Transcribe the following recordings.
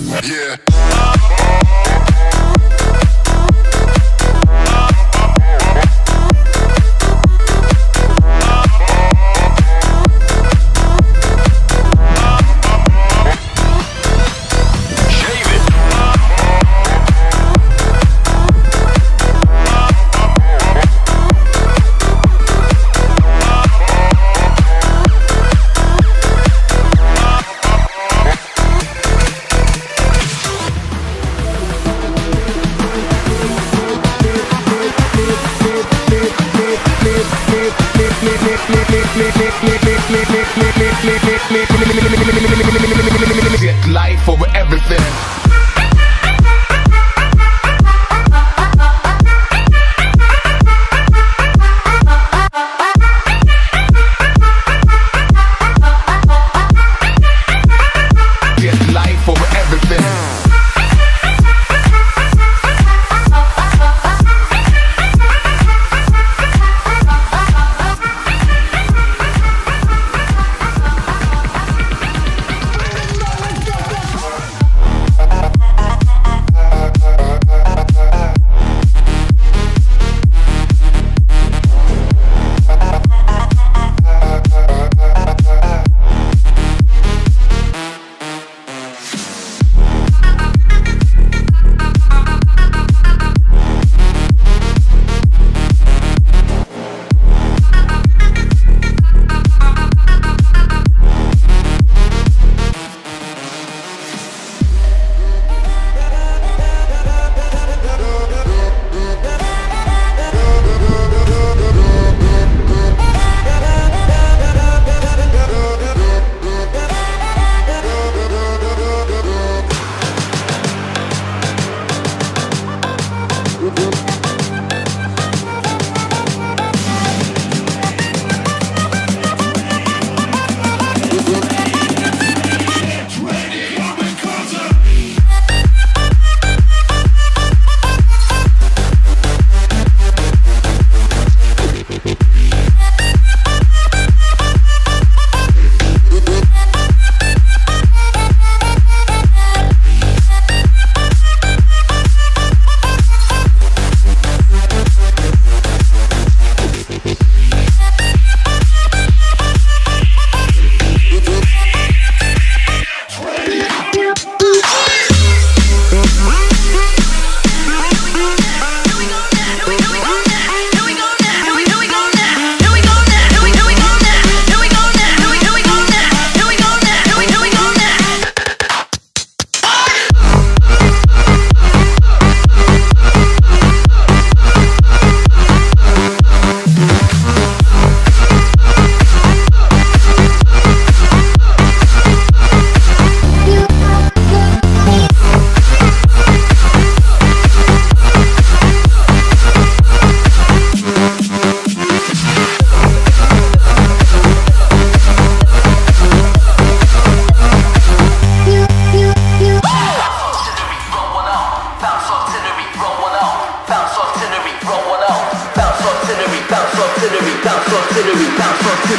Yeah. Life over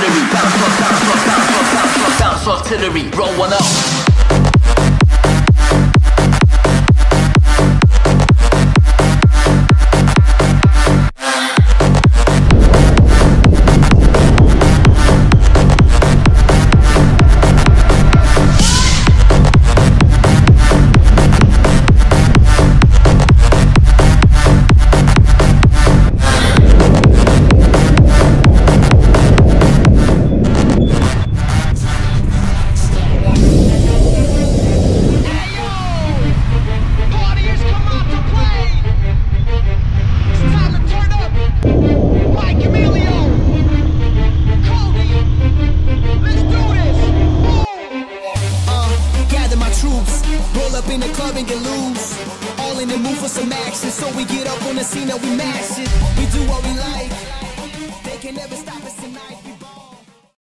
artillery, bounce artillery, roll one out. Club and get loose. All in the mood for some action, so we get up on the scene and we mash it. We do what we like. They can never stop.